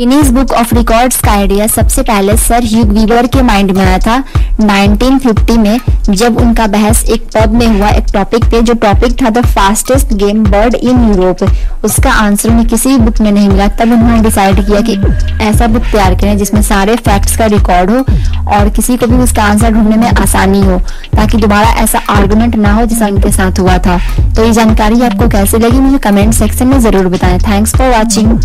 Guinness book of records का idea सबसे पहले सर ह्यूग वीवर के माइंड में आया था 1950 में, जब उनका बहस एक पब में हुआ, एक टॉपिक पे, जो टॉपिक था the fastest game bird in Europe उसका आंसर उन्हें किसी बुक में नहीं मिला, तब उन्होंने डिसाइड किया कि ऐसा बुक तैयार करें जिसमें सारे फैक्ट्स का रिकॉर्ड हो और किसी को भी उसका आंसर ढूँढने में आसानी हो, ताकि दोबारा ऐसा आर्गूमेंट ना हो जैसा उनके साथ हुआ था। तो ये जानकारी आपको कैसे लगी, मुझे कमेंट सेक्शन में ज़रूर बताएँ। Thanks for watching